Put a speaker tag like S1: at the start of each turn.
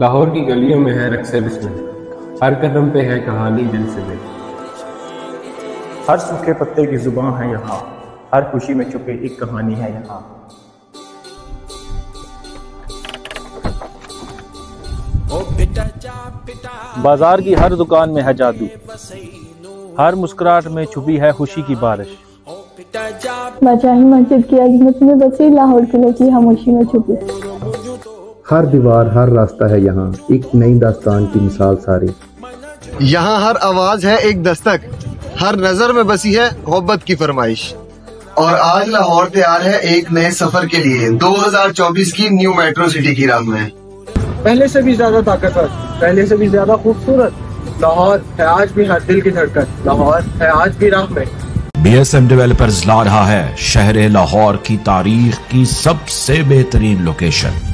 S1: लाहौर की गलियों में है रक्स बिस्मिल हर कदम पे है कहानी दिल से मिल
S2: हर सूखे पत्ते की ज़ुबान है यहाँ। हर खुशी में छुपी एक कहानी है यहाँ।
S3: बाज़ार की हर दुकान में है जादू। हर मुस्कुराहट में छुपी है खुशी की बारिश।
S4: बादशाही मस्जिद की अजमत में बसी लाहौर किले की खामोशी में छुपी।
S5: हर दीवार हर रास्ता है यहाँ। एक नई दास्तान की मिसाल सारी।
S6: यहाँ हर आवाज़ है एक दस्तक। हर नज़र में बसी है मोहब्बत की फरमाइश। और आज लाहौर तैयार है एक नए सफ़र के लिए। 2024 की न्यू मेट्रो सिटी की राह में।
S7: पहले से भी ज़्यादा ताकतवर पहले से भी ज़्यादा खूबसूरत। लाहौर है आज भी हर दिल की धड़कन। लाहौर है आज भी राह में।
S8: बीएसएम डेवलपर्स ला रहा है शहर लाहौर की तारीख की सबसे बेहतरीन लोकेशन